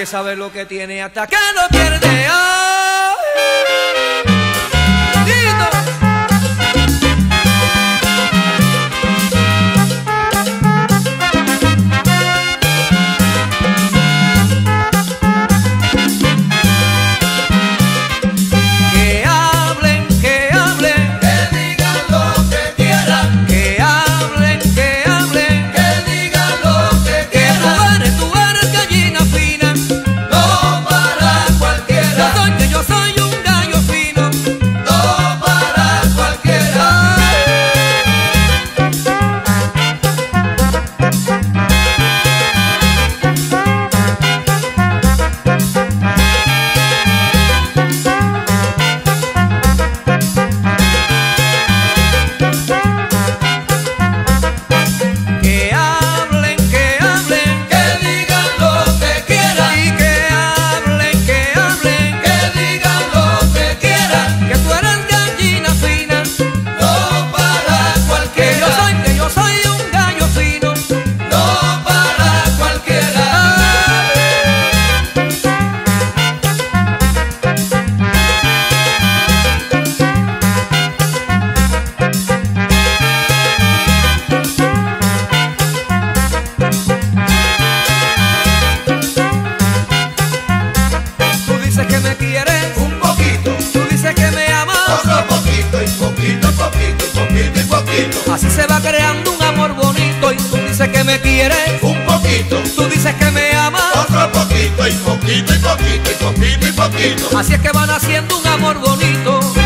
nadie sabe lo que tiene hasta que no pierde. tú dices que me amas. Otro poquito y poquito y poquito y poquito y poquito. Así es que van haciendo un amor bonito.